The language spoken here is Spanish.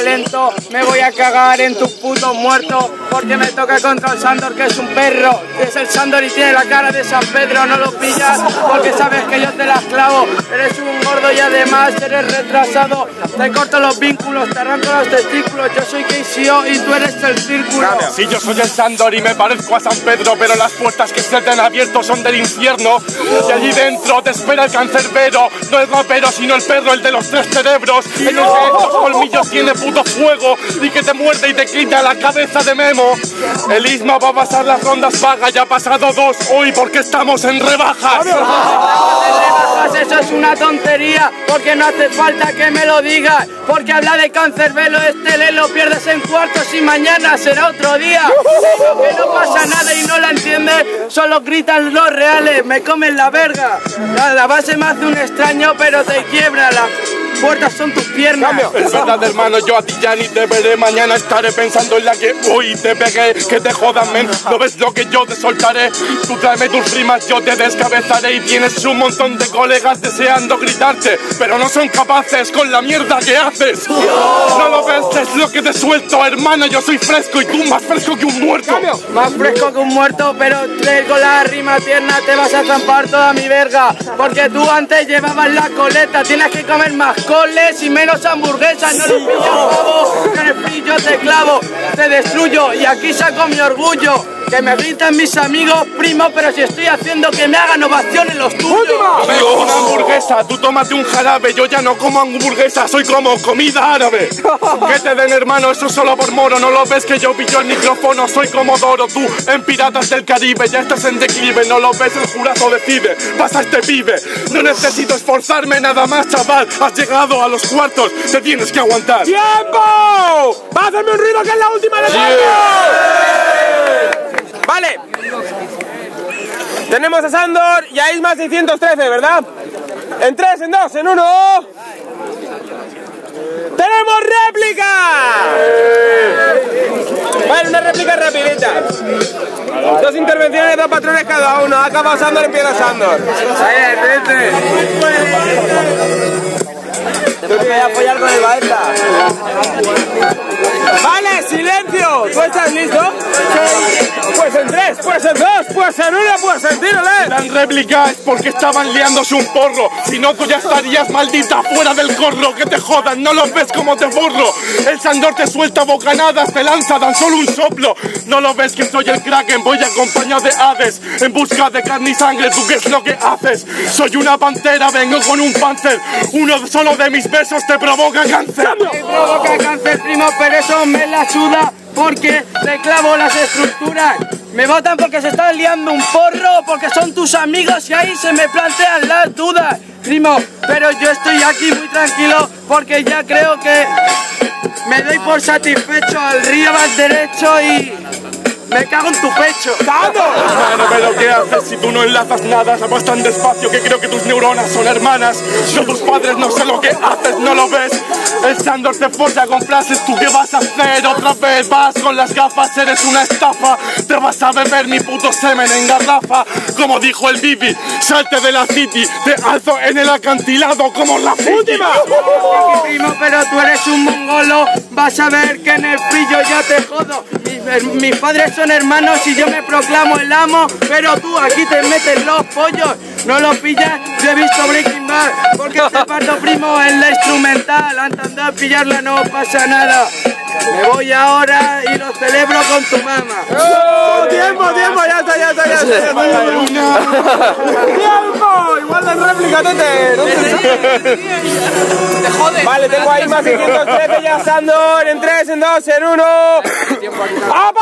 lento, me voy a cagar en tu puto muerto porque me toca contra el Sandor que es un perro, es el Sandor y tiene la cara de San Pedro, no lo pillas porque sabes que yo te la clavo, eres un gordo y además eres retrasado, te corto los vínculos, te arranco los testículos, yo soy KCO y tú eres el círculo. Si yo soy el Sandor y me parezco a San Pedro, pero las puertas que se te han abierto son del infierno y allí dentro te espera el cancerbero, no el rapero sino el perro, el de los tres cerebros, el que los colmillos tiene puto fuego y que te muerde y te quita la cabeza de Memo. El Isma va a pasar las rondas vagas, ya ha pasado dos hoy porque estamos en rebajas. Eso es una tontería, porque no hace falta que me lo digas, porque habla de cancerbelo, este le lo pierdes en cuartos y mañana será otro día. Que no pasa nada y no la entiendes, solo gritan los reales, me comen la verga. La base me hace un extraño, pero te quiebra la puertas son tus piernas. Es verdad, hermano, yo a ti ya ni te veré. Mañana estaré pensando en la que hoy te pegué. Que te jodan, men. ¿No ves lo que yo te soltaré? Tú tráeme tus rimas, yo te descabezaré. Y tienes un montón de colegas deseando gritarte. Pero no son capaces con la mierda que haces. ¿No lo ves? Es lo que te suelto, hermano. Yo soy fresco y tú más fresco que un muerto. Más fresco que un muerto, pero con la rima tierna te vas a zampar toda mi verga. Porque tú antes llevabas la coleta, tienes que comer más coles y menos hamburguesas, no lo pillo pavo, con el pillo te clavo, te destruyo y aquí saco mi orgullo. Que me gritan mis amigos, primo, pero si estoy haciendo que me hagan ovaciones los tuyos. Amigo, una hamburguesa, tú tómate un jarabe, yo ya no como hamburguesa, soy como comida árabe. Que te den hermano, eso solo por moro, no lo ves que yo pillo el micrófono, soy como Doro, tú en Piratas del Caribe, ya estás en declive, no lo ves, el jurado decide, pasa este pibe, no necesito esforzarme nada más, chaval, has llegado a los cuartos, te tienes que aguantar. ¡Tiempo! ¡Pásame un ruido que es la última de Tenemos a Sandor y a Isma 613, ¿verdad? En 3, en 2, en 1. ¡Tenemos réplica! Vale, una réplica rapidita. Dos intervenciones, dos patrones cada uno. Acaba Sandor, empieza Sandor. Te voy a apoyar con el Baeta. Vale, silencio. ¿Tú estás listo? Pues en tres, pues en dos, pues en uno, pues en tírale. Dan réplica es porque estaban liándose un porro. Si no, tú ya estarías maldita fuera del corro. Que te jodan, no lo ves como te burro. El Sandor te suelta bocanadas, te lanza tan solo un soplo. No lo ves que soy el Kraken, voy acompañado de Hades. En busca de carne y sangre, ¿tú qué es lo que haces? Soy una pantera, vengo con un panzer. Uno solo de mis besos te provoca cáncer. Me provoca cáncer, primo, pero eso me la suda porque te clavo las estructuras. Me votan porque se están liando un porro, porque son tus amigos y ahí se me plantean las dudas. Primo, pero yo estoy aquí muy tranquilo porque ya creo que me doy por satisfecho al río vas derecho y me cago en tu pecho. Hermano, pero ¿qué haces si tú no enlazas nada? Vas tan despacio que creo que tus neuronas son hermanas. Yo tus padres no sé lo que haces, no lo ves. El Sandor te forza con frases, ¿tú qué vas a hacer? Otra vez vas con las gafas, eres una estafa. Te vas a beber mi puto semen en garrafa. Como dijo el Bibi, salte de la city, te alzo en el acantilado como la última. Primo, pero tú eres un mongolo, vas a ver que en el frío ya te jodo. Mis, padres son hermanos y yo me proclamo el amo, pero tú aquí te metes los pollos. No lo pillas, yo he visto Breaking Bad, porque te parto primo en la instrumental. Antes de pillarla no pasa nada. Me voy ahora y lo celebro con tu mamá. ¡Oh, tiempo, tiempo! Ya está, ya está, ya está. Ya está. ¡Tiempo! Igual de réplica, tete. No te Te jodes. Vale, tengo ahí más 613 ya Sandor. En 3, en 2, en 1. ¡Ah,